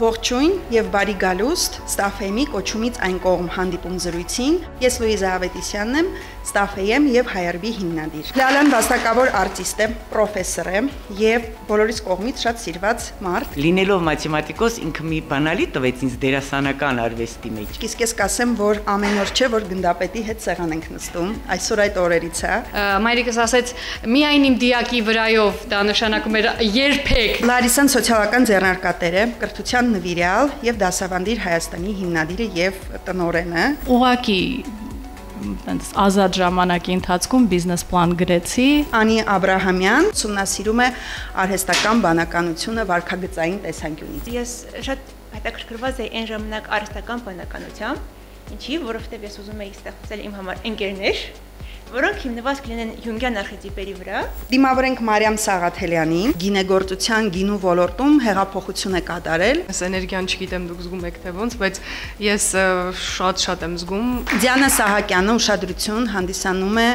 Ողջույն եւ բարի գալուստ Ստաֆեյմի կոչումից այն կողմ հանդիպում զրույցին։ Ես Լուիզա Ավետիսյանն եմ, Ստաֆեյեմ եւ Հայարբի հիմնադիր։ Լալան վաստակավոր արտիստ է, պրոֆեսոր է եւ բոլորիս կողմից շատ սիրված մարդ։ Լինելով մաթեմատիկոս ինքը մի բանալի տվեց ինձ դերասանական արվեստի մեջ։ Իսկ ես կասեմ, որ ամեն օր չէ, որ գնդապետի հետ սեղան ենք նստում։ Այսօր այդ օրերից է։ Մայրիկս ասեց՝ միայն իմ դիակի վրայով դա նշանակում էր երբեք։ Լարիսան սոցիալական ձեռնարկատեր է, կրթության նվիրյալ եւ դասավանդիր Հայաստանի հիմնադիրը եւ տնորենը։ Ուղակի տենց ազատ ժամանակի ընթացքում բիզնես պլան գրեցի։ Անի Աբ รา համյան ուսումնասիրում է արհեստական բանականությունը վարքագծային տեսանկյունից։ Ես շատ հետաքրքրված էի այն ժամանակ արհեստական բանականությամբ, ինչի, որովհետև ես ուզում էի ստեղծել իմ համար ընկերներ, որոնք հիմնված կլինեն յունգյան արխետիպերի վրա։ Դիմավորենք Մարիամ Սաղաթելյանին, գինեգործության գինու ոլորտում հեղափոխություն է կատարել։ Այս էներգիան չգիտեմ դուք զգում եք թե ոնց, բայց ես շատ-շատ եմ զգում։ Դիանա Սահակյանը ուշադրություն հանդիսանում է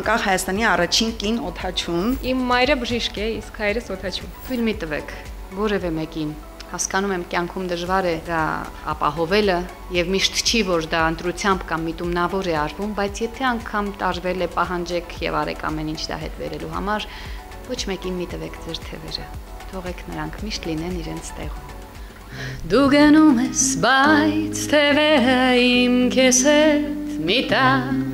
անկախ Հայաստանի առաջին կին օթաչուն։ Իմ մայրը բժիշկ է, իսկ հայրս օթաչու։ Թույլ մի տվեք որևէ մեկին հասկանում եմ կյանքում դժվար է դա ապահովելը եւ միշտ չի որ դա ընտրությամբ կամ միտումնավոր է արվում, բայց եթե անգամ տարվել է պահանջեք եւ արեք ամեն ինչ դա հետ վերելու համար, ոչ մեկին մի տվեք ձեր թևերը։ Թողեք նրանք միշտ լինեն իրենց տեղում։ Դու գնում ես, բայց թևերը իմ քեզ հետ մի տան